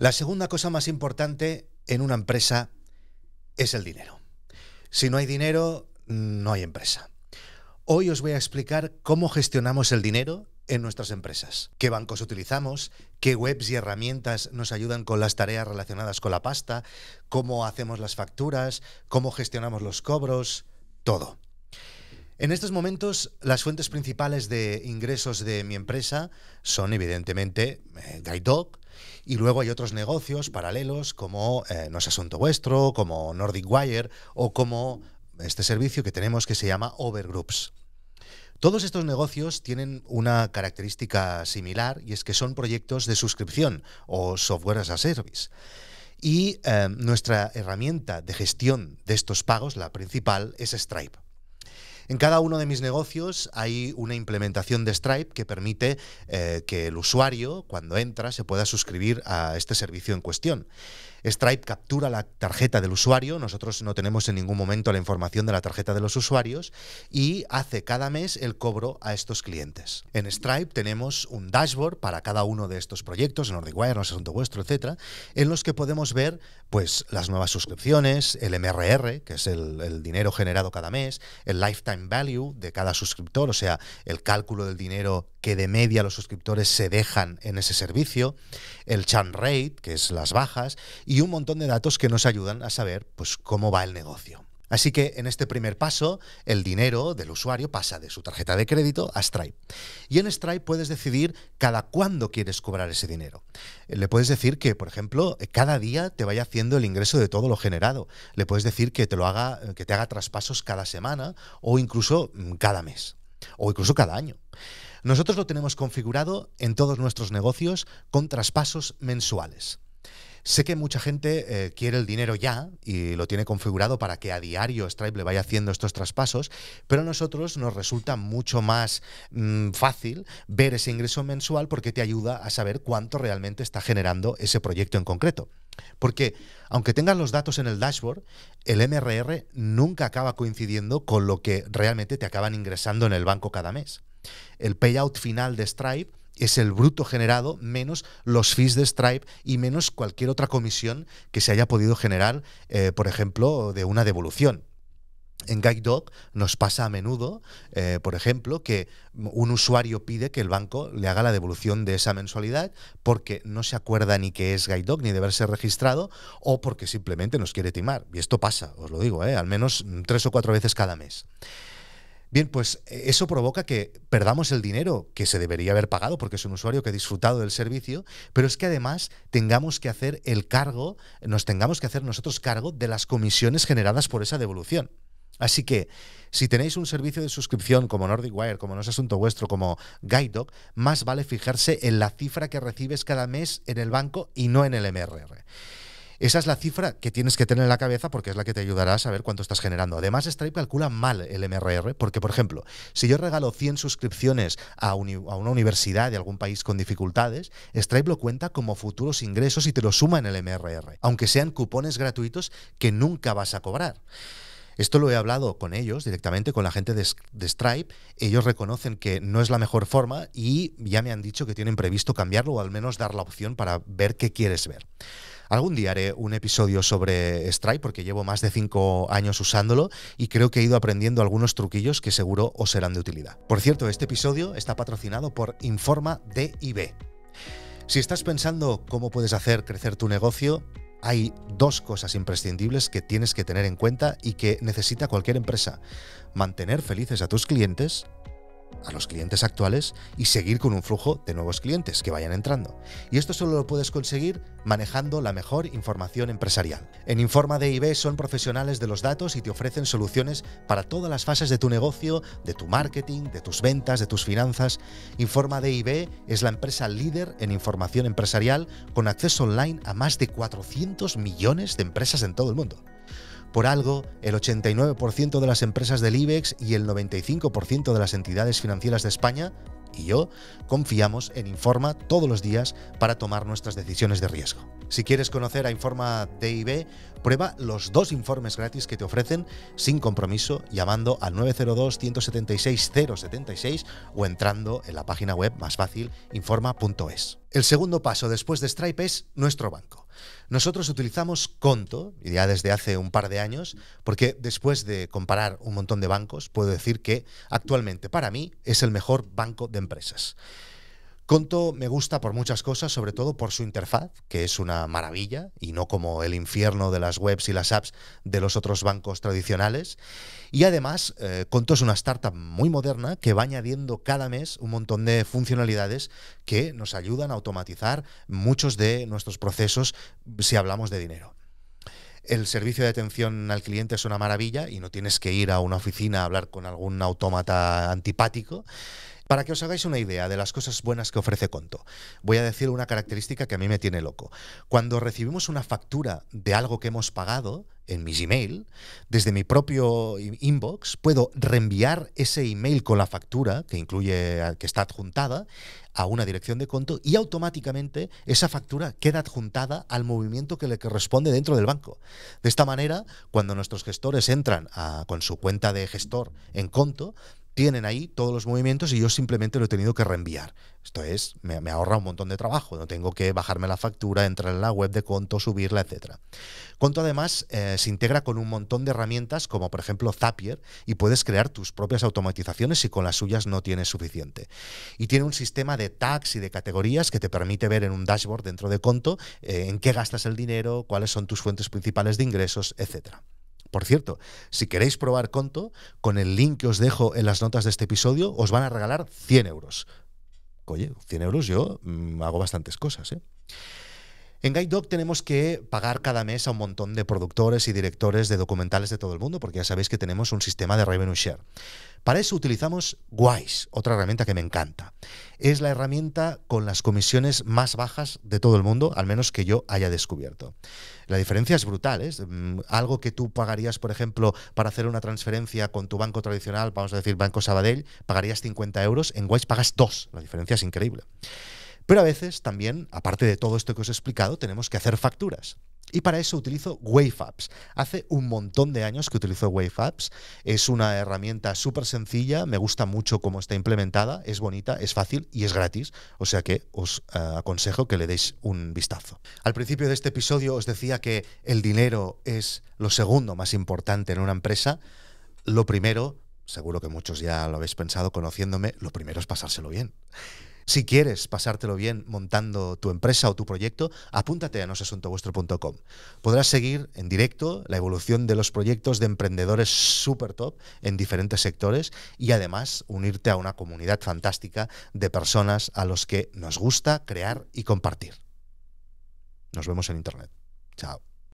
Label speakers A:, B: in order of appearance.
A: La segunda cosa más importante en una empresa es el dinero. Si no hay dinero, no hay empresa. Hoy os voy a explicar cómo gestionamos el dinero en nuestras empresas, qué bancos utilizamos, qué webs y herramientas nos ayudan con las tareas relacionadas con la pasta, cómo hacemos las facturas, cómo gestionamos los cobros, todo. En estos momentos, las fuentes principales de ingresos de mi empresa son evidentemente eh, GuideDog, y luego hay otros negocios paralelos como eh, No es Asunto Vuestro, como Nordic Wire o como este servicio que tenemos que se llama Overgroups. Todos estos negocios tienen una característica similar y es que son proyectos de suscripción o software as a service. Y eh, nuestra herramienta de gestión de estos pagos, la principal, es Stripe. En cada uno de mis negocios hay una implementación de Stripe que permite eh, que el usuario, cuando entra, se pueda suscribir a este servicio en cuestión. Stripe captura la tarjeta del usuario, nosotros no tenemos en ningún momento la información de la tarjeta de los usuarios y hace cada mes el cobro a estos clientes. En Stripe tenemos un dashboard para cada uno de estos proyectos, en NordicWire, No Asunto Vuestro, etcétera, en los que podemos ver pues, las nuevas suscripciones, el MRR, que es el dinero generado cada mes, el lifetime value de cada suscriptor, o sea, el cálculo del dinero que de media los suscriptores se dejan en ese servicio, el churn rate, que es las bajas, y un montón de datos que nos ayudan a saber pues, cómo va el negocio. Así que en este primer paso, el dinero del usuario pasa de su tarjeta de crédito a Stripe. Y en Stripe puedes decidir cada cuándo quieres cobrar ese dinero. Le puedes decir que, por ejemplo, cada día te vaya haciendo el ingreso de todo lo generado. Le puedes decir que te lo haga, que te haga traspasos cada semana o incluso mm, cada mes o incluso cada año. Nosotros lo tenemos configurado en todos nuestros negocios con traspasos mensuales. Sé que mucha gente eh, quiere el dinero ya y lo tiene configurado para que a diario Stripe le vaya haciendo estos traspasos, pero a nosotros nos resulta mucho más mm, fácil ver ese ingreso mensual porque te ayuda a saber cuánto realmente está generando ese proyecto en concreto. Porque aunque tengas los datos en el dashboard, el MRR nunca acaba coincidiendo con lo que realmente te acaban ingresando en el banco cada mes. El payout final de Stripe es el bruto generado menos los fees de Stripe y menos cualquier otra comisión que se haya podido generar, eh, por ejemplo, de una devolución. En GuideDog nos pasa a menudo, eh, por ejemplo, que un usuario pide que el banco le haga la devolución de esa mensualidad porque no se acuerda ni que es GuideDog ni de haberse registrado o porque simplemente nos quiere timar. Y esto pasa, os lo digo, eh, al menos tres o cuatro veces cada mes. Bien, pues eh, eso provoca que perdamos el dinero que se debería haber pagado porque es un usuario que ha disfrutado del servicio, pero es que además tengamos que hacer el cargo, nos tengamos que hacer nosotros cargo de las comisiones generadas por esa devolución. Así que, si tenéis un servicio de suscripción como Nordic Wire, como No es Asunto Vuestro, como GuideDog, más vale fijarse en la cifra que recibes cada mes en el banco y no en el MRR. Esa es la cifra que tienes que tener en la cabeza porque es la que te ayudará a saber cuánto estás generando. Además, Stripe calcula mal el MRR porque, por ejemplo, si yo regalo 100 suscripciones a, una universidad de algún país con dificultades, Stripe lo cuenta como futuros ingresos y te lo suma en el MRR, aunque sean cupones gratuitos que nunca vas a cobrar. Esto lo he hablado con ellos directamente, con la gente de, Stripe. Ellos reconocen que no es la mejor forma y ya me han dicho que tienen previsto cambiarlo o al menos dar la opción para ver qué quieres ver. Algún día haré un episodio sobre Stripe porque llevo más de cinco años usándolo y creo que he ido aprendiendo algunos truquillos que seguro os serán de utilidad. Por cierto, este episodio está patrocinado por Informa DIB. Si estás pensando cómo puedes hacer crecer tu negocio, hay dos cosas imprescindibles que tienes que tener en cuenta y que necesita cualquier empresa. Mantener felices a tus clientes a los clientes actuales y seguir con un flujo de nuevos clientes que vayan entrando. Y esto solo lo puedes conseguir manejando la mejor información empresarial. En Informa DIB son profesionales de los datos y te ofrecen soluciones para todas las fases de tu negocio, de tu marketing, de tus ventas, de tus finanzas. Informa DIB es la empresa líder en información empresarial con acceso online a más de 400 millones de empresas en todo el mundo. Por algo, el 89% de las empresas del IBEX y el 95% de las entidades financieras de España y yo confiamos en Informa todos los días para tomar nuestras decisiones de riesgo. Si quieres conocer a Informa TIB, prueba los dos informes gratis que te ofrecen sin compromiso llamando al 902-176-076 o entrando en la página web más fácil informa.es. El segundo paso después de Stripe es nuestro banco. Nosotros utilizamos Conto, ya desde hace un par de años, porque después de comparar un montón de bancos, puedo decir que actualmente para mí es el mejor banco de empresas. Conto me gusta por muchas cosas, sobre todo por su interfaz, que es una maravilla y no como el infierno de las webs y las apps de los otros bancos tradicionales. Y además, eh, Conto es una startup muy moderna que va añadiendo cada mes un montón de funcionalidades que nos ayudan a automatizar muchos de nuestros procesos si hablamos de dinero. El servicio de atención al cliente es una maravilla y no tienes que ir a una oficina a hablar con algún autómata antipático. Para que os hagáis una idea de las cosas buenas que ofrece Conto, voy a decir una característica que a mí me tiene loco. Cuando recibimos una factura de algo que hemos pagado en mi Gmail, desde mi propio inbox puedo reenviar ese email con la factura que incluye que está adjuntada a una dirección de conto y automáticamente esa factura queda adjuntada al movimiento que le corresponde dentro del banco. De esta manera, cuando nuestros gestores entran con su cuenta de gestor en conto, tienen ahí todos los movimientos y yo simplemente lo he tenido que reenviar. Esto es, me, ahorra un montón de trabajo, no tengo que bajarme la factura, entrar en la web de Conto, subirla, etc. Conto además eh, se integra con un montón de herramientas como por ejemplo Zapier y puedes crear tus propias automatizaciones si con las suyas no tienes suficiente. Y tiene un sistema de tags y de categorías que te permite ver en un dashboard dentro de Conto eh, en qué gastas el dinero, cuáles son tus fuentes principales de ingresos, etcétera. Por cierto, si queréis probar Conto, con el link que os dejo en las notas de este episodio, os van a regalar 100 euros. Oye, 100 euros yo mm, hago bastantes cosas. ¿eh? En Guide tenemos que pagar cada mes a un montón de productores y directores de documentales de todo el mundo, porque ya sabéis que tenemos un sistema de revenue share. Para eso utilizamos Wise, otra herramienta que me encanta. Es la herramienta con las comisiones más bajas de todo el mundo, al menos que yo haya descubierto. La diferencia es brutal. ¿eh? Mm, algo que tú pagarías, por ejemplo, para hacer una transferencia con tu banco tradicional, vamos a decir Banco Sabadell, pagarías 50 euros, en Wise pagas 2. La diferencia es increíble. Pero a veces también, aparte de todo esto que os he explicado, tenemos que hacer facturas. Y para eso utilizo WaveApps. Hace un montón de años que utilizo WaveApps. Es una herramienta súper sencilla, me gusta mucho cómo está implementada, es bonita, es fácil y es gratis. O sea que os eh, aconsejo que le deis un vistazo. Al principio de este episodio os decía que el dinero es lo segundo más importante en una empresa. Lo primero, seguro que muchos ya lo habéis pensado conociéndome, lo primero es pasárselo bien. Si quieres pasártelo bien montando tu empresa o tu proyecto, apúntate a nosasuntovuestro.com. Podrás seguir en directo la evolución de los proyectos de emprendedores super top en diferentes sectores y además unirte a una comunidad fantástica de personas a los que nos gusta crear y compartir. Nos vemos en Internet. Chao.